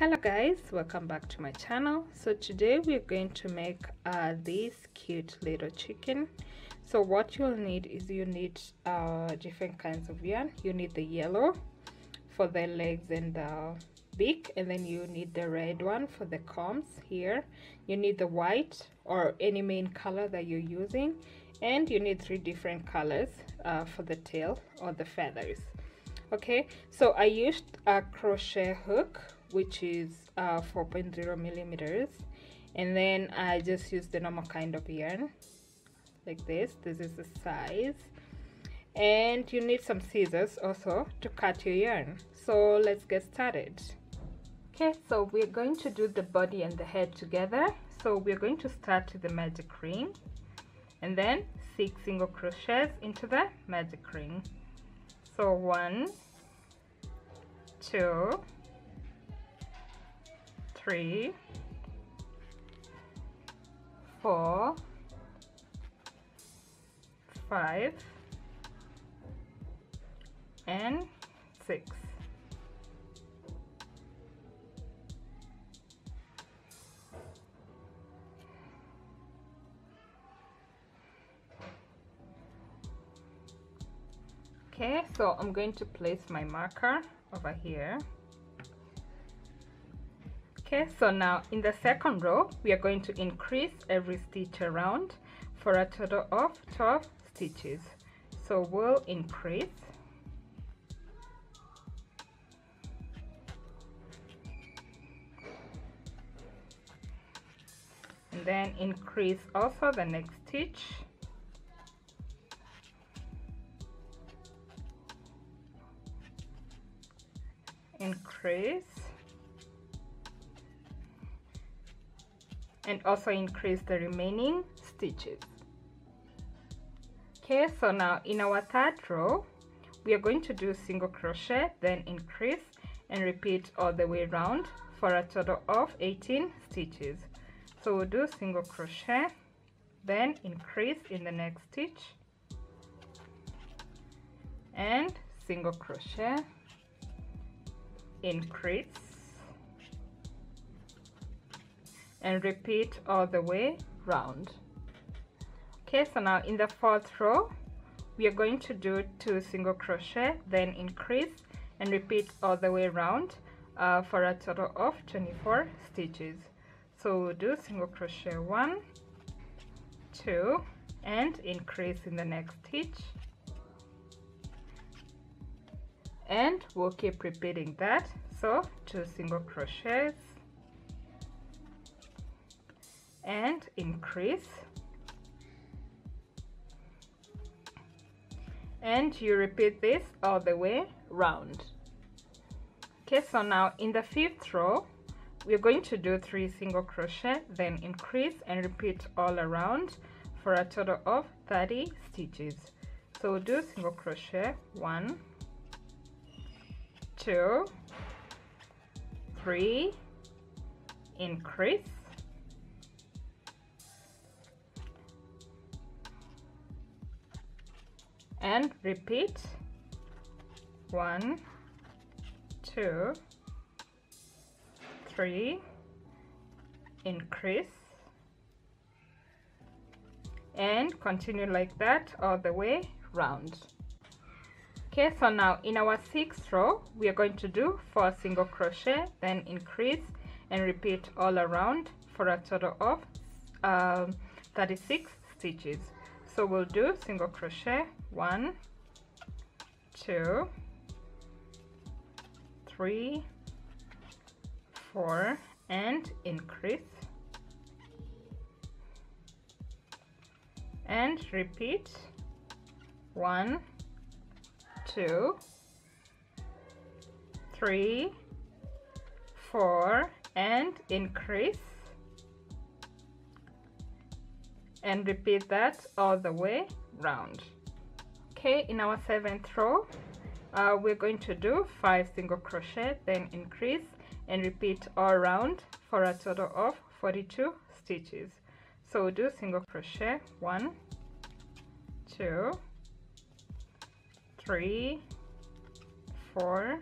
hello guys welcome back to my channel. So today we're going to make uh, this cute little chicken. So what you'll need is you need uh, different kinds of yarn. You need the yellow for the legs and the beak and then you need the red one for the combs here. You need the white or any main color that you're using and you need three different colors uh, for the tail or the feathers. Okay so I used a crochet hook which is uh, 4.0 millimeters. And then I just use the normal kind of yarn like this. This is the size. And you need some scissors also to cut your yarn. So let's get started. Okay so we're going to do the body and the head together. So we're going to start with the magic ring. And then six single crochets into the magic ring. So one two three four five and six. Okay so I'm going to place my marker over here okay so now in the second row we are going to increase every stitch around for a total of 12 stitches. So we'll increase. And then increase also the next stitch. Increase and also increase the remaining stitches. Okay so now in our third row we are going to do single crochet then increase and repeat all the way around for a total of 18 stitches. So we'll do single crochet then increase in the next stitch and single crochet increase and repeat all the way round. Okay so now in the fourth row we are going to do two single crochet then increase and repeat all the way around uh, for a total of 24 stitches. So we'll do single crochet one two and increase in the next stitch. And we'll keep repeating that. So two single crochets and increase. And you repeat this all the way round. Okay so now in the fifth row we're going to do three single crochet then increase and repeat all around for a total of 30 stitches. So we'll do single crochet one two three increase and repeat. One two three. Increase. And continue like that all the way round. Okay so now in our sixth row we are going to do four single crochet then increase and repeat all around for a total of um, 36 stitches. So we'll do single crochet one two three four and increase. And repeat. One two three four and increase. And repeat that all the way round okay in our seventh row uh, we're going to do five single crochet then increase and repeat all around for a total of 42 stitches. So we'll do single crochet one two three four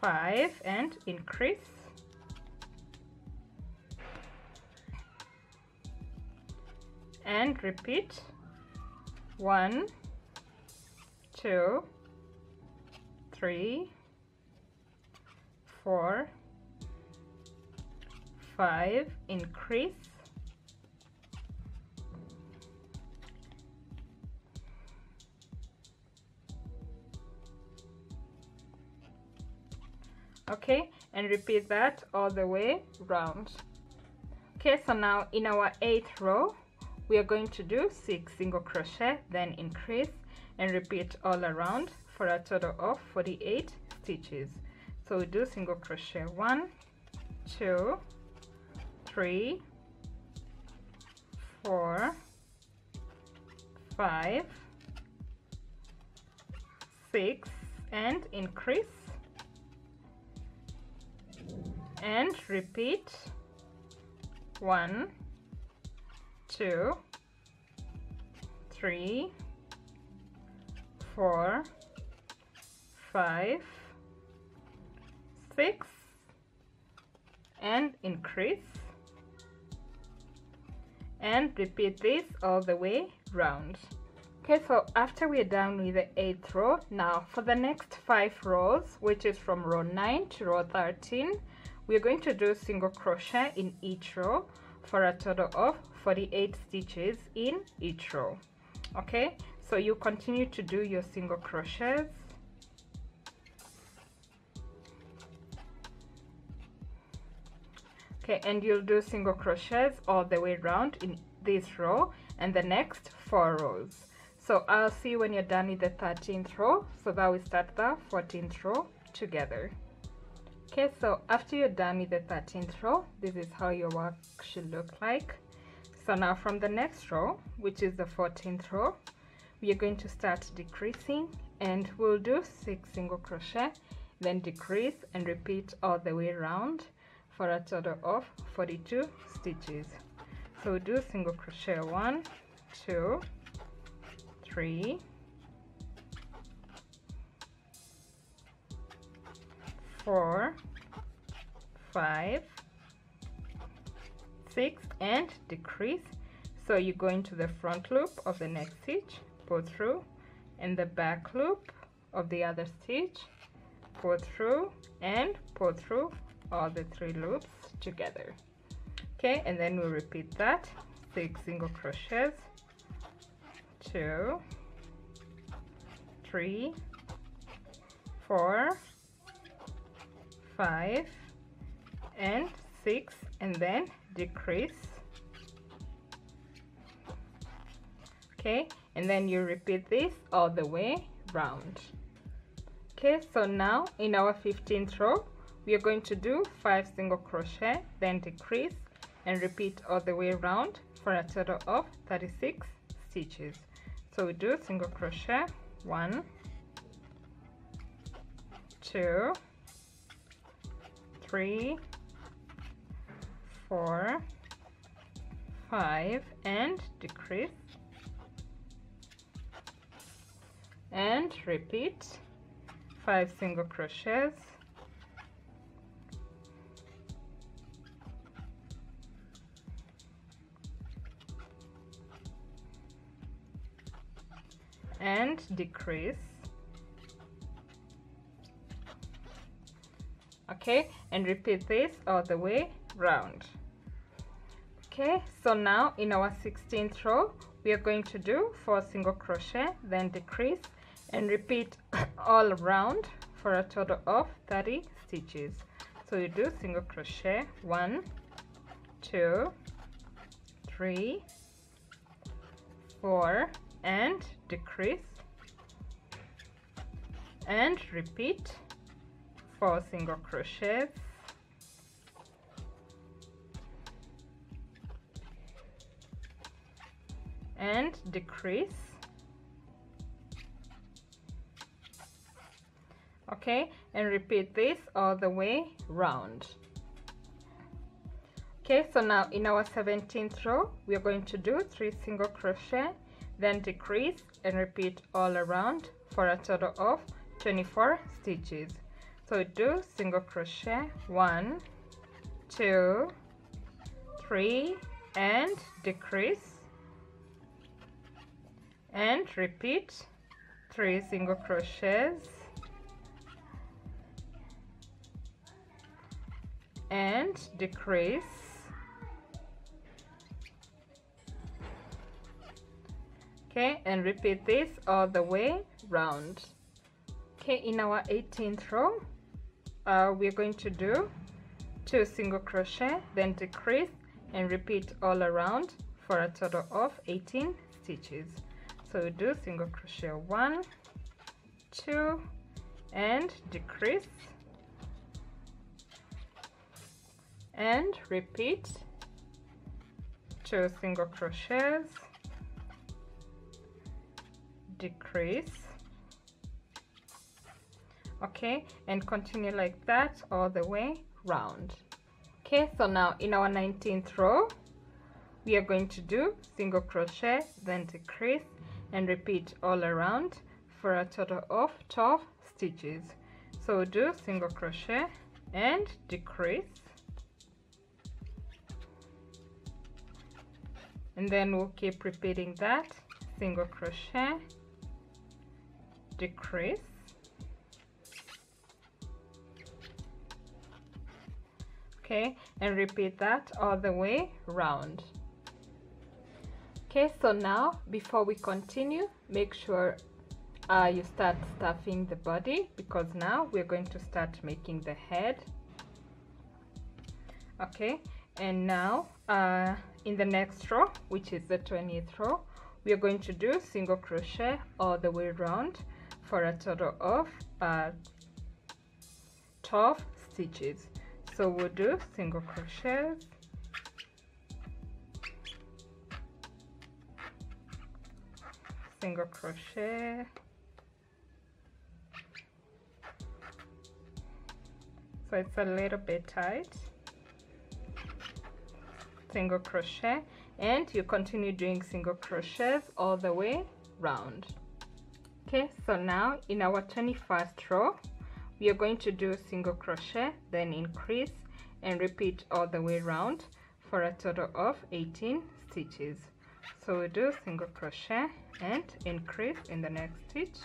five and increase. And repeat one two three four five. Increase. Okay and repeat that all the way round. Okay so now in our eighth row we are going to do six single crochet then increase and repeat all around for a total of 48 stitches. So we do single crochet one two three four five six and increase and repeat one two three four five six and increase. And repeat this all the way round. Okay so after we're done with the eighth row now for the next five rows which is from row 9 to row 13 we're going to do single crochet in each row for a total of 48 stitches in each row. Okay so you continue to do your single crochets. Okay and you'll do single crochets all the way around in this row and the next four rows. So I'll see when you're done with the 13th row. So that we start the 14th row together. Okay so after you're done with the 13th row this is how your work should look like so now from the next row which is the 14th row we are going to start decreasing and we'll do six single crochet then decrease and repeat all the way around for a total of 42 stitches. So we'll do single crochet one two three four five six and decrease. So you go into the front loop of the next stitch pull through and the back loop of the other stitch pull through and pull through all the three loops together. Okay and then we repeat that. Six single crochets. Two. Three. Four. Five. And six and then decrease. Okay and then you repeat this all the way round. Okay so now in our 15th row we are going to do five single crochet then decrease and repeat all the way around for a total of 36 stitches. So we do single crochet one two three, four, five, and decrease. And repeat five single crochets. and decrease okay and repeat this all the way round okay so now in our 16th row we are going to do four single crochet then decrease and repeat all around for a total of 30 stitches. So you do single crochet one two three four and decrease and repeat four single crochets and decrease. Okay and repeat this all the way round. Okay so now in our 17th row we are going to do three single crochet then decrease and repeat all around for a total of 24 stitches. So do single crochet one two three and decrease and repeat. Three single crochets. And decrease. Okay and repeat this all the way round. Okay in our 18th row uh, we're going to do two single crochet then decrease and repeat all around for a total of 18 stitches so do single crochet one two and decrease. And repeat. Two single crochets. Decrease. Okay and continue like that all the way round. Okay so now in our 19th row we are going to do single crochet then decrease and repeat all around for a total of 12 stitches. So do single crochet and decrease. And then we'll keep repeating that. Single crochet decrease. Okay and repeat that all the way round okay so now before we continue make sure uh, you start stuffing the body because now we're going to start making the head. Okay and now uh, in the next row which is the 20th row we are going to do single crochet all the way around for a total of uh, 12 stitches. So we'll do single crochets single crochet. So it's a little bit tight. Single crochet. And you continue doing single crochets all the way round. Okay so now in our 21st row we are going to do single crochet then increase and repeat all the way round for a total of 18 stitches so we do single crochet and increase in the next stitch.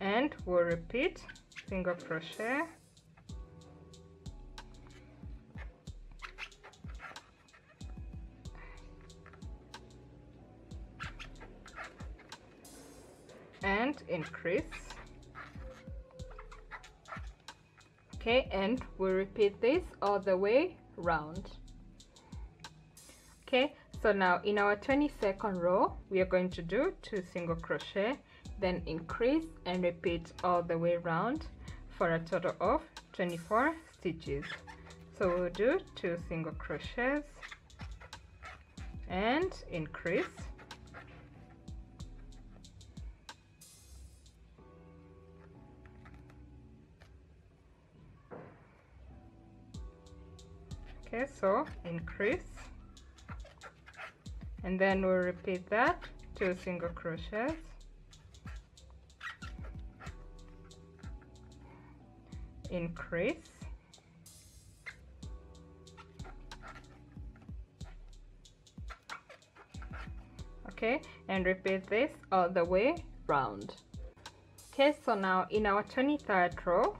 And we'll repeat single crochet. And increase okay and we repeat this all the way round. Okay so now in our 22nd row we are going to do two single crochet then increase and repeat all the way round for a total of 24 stitches. So we'll do two single crochets and increase okay so increase. And then we'll repeat that. Two single crochets. Increase. Okay and repeat this all the way round. Okay so now in our 23rd row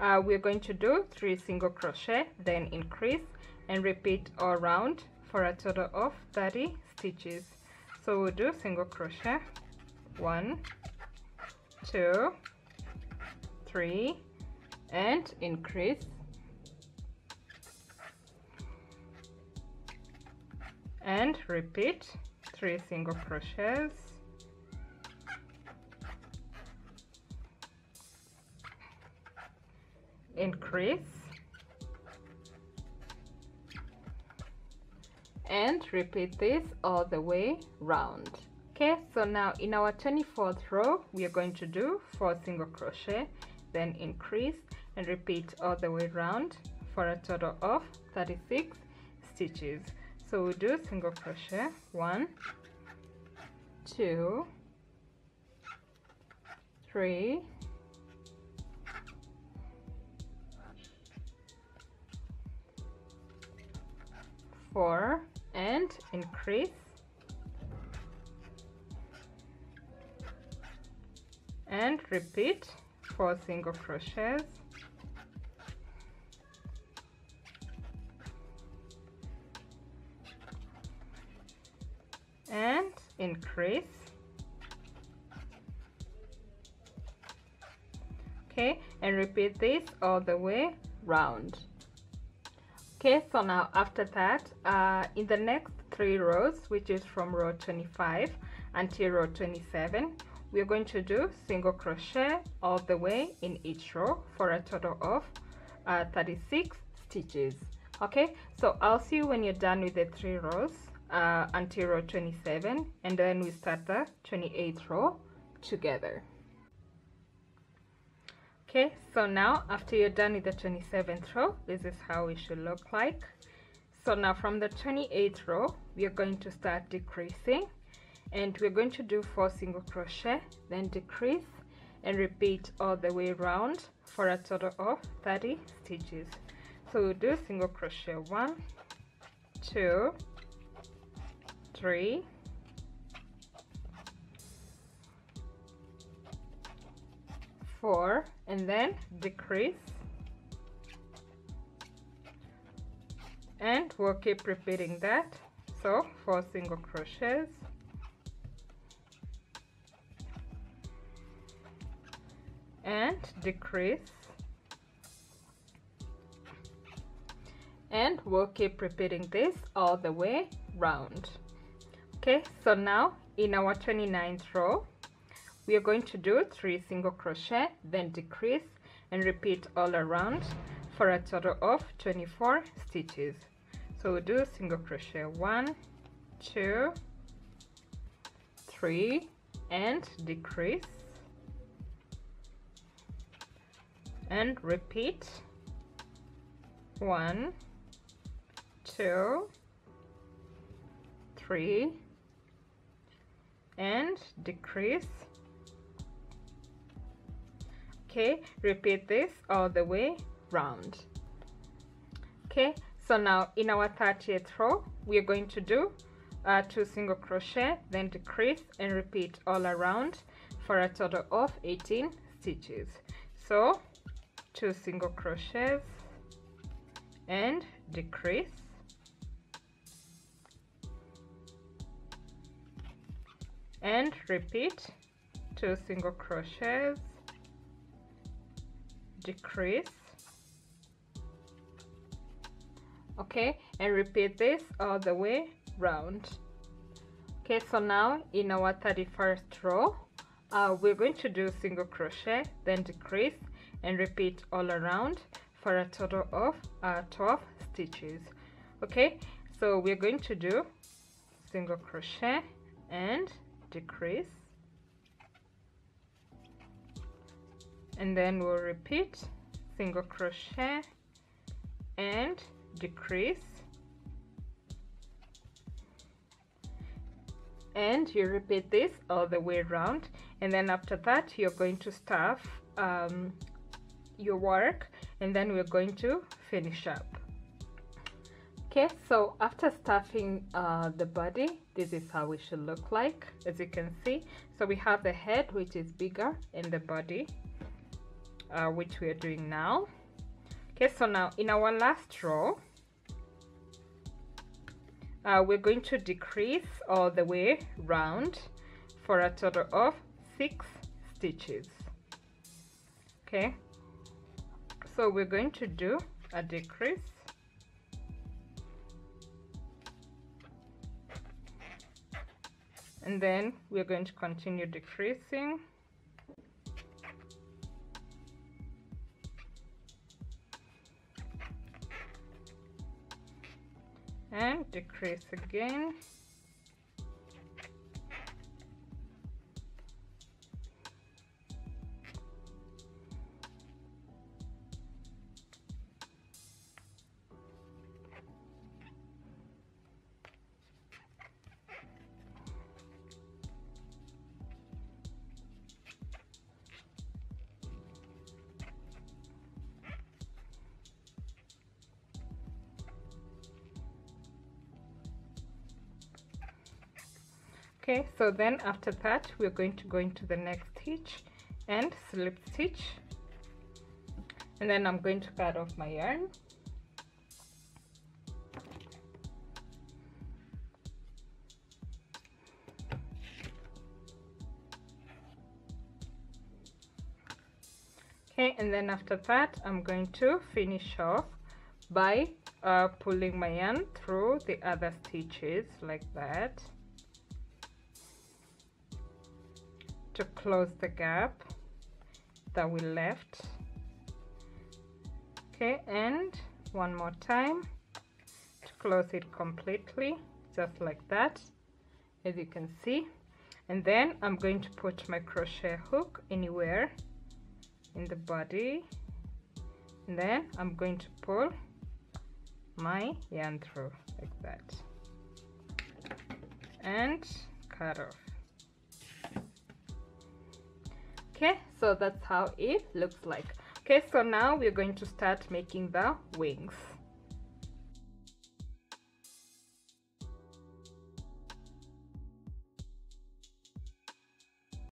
uh, we're going to do three single crochet then increase and repeat all round for a total of 30 stitches. So we'll do single crochet. One two three and increase. And repeat three single crochets increase and repeat this all the way round. Okay so now in our 24th row we are going to do four single crochet then increase and repeat all the way round for a total of 36 stitches. So we do single crochet one two three four and increase. And repeat four single crochets. And increase. Okay and repeat this all the way round okay so now after that uh, in the next three rows which is from row 25 until row 27 we're going to do single crochet all the way in each row for a total of uh, 36 stitches. Okay so I'll see you when you're done with the three rows uh, until row 27 and then we start the 28th row together okay so now after you're done with the 27th row this is how it should look like. So now from the 28th row we are going to start decreasing. And we're going to do four single crochet then decrease and repeat all the way around for a total of 30 stitches. So we'll do single crochet one two three four and then decrease. And we'll keep repeating that. So four single crochets. And decrease. And we'll keep repeating this all the way round. Okay so now in our 29th row we are going to do three single crochet then decrease and repeat all around for a total of 24 stitches. So we'll do single crochet one two three and decrease and repeat one two three and decrease okay repeat this all the way round. Okay so now in our 30th row we are going to do uh, two single crochet then decrease and repeat all around for a total of 18 stitches. So two single crochets and decrease. And repeat two single crochets decrease. Okay and repeat this all the way round. Okay so now in our 31st row uh, we're going to do single crochet then decrease and repeat all around for a total of uh, 12 stitches. Okay so we're going to do single crochet and decrease and then we'll repeat single crochet and decrease. And you repeat this all the way around. And then after that you're going to stuff um, your work and then we're going to finish up. Okay so after stuffing uh, the body this is how it should look like as you can see. So we have the head which is bigger and the body uh, which we are doing now. Okay so now in our last row uh, we're going to decrease all the way round for a total of six stitches. Okay so we're going to do a decrease. And then we're going to continue decreasing and decrease again okay so then after that we're going to go into the next stitch and slip stitch. And then I'm going to cut off my yarn. Okay and then after that I'm going to finish off by uh, pulling my yarn through the other stitches like that to close the gap that we left. Okay and one more time to close it completely just like that as you can see. And then I'm going to put my crochet hook anywhere in the body. And then I'm going to pull my yarn through like that. And cut off okay so that's how it looks like. Okay so now we're going to start making the wings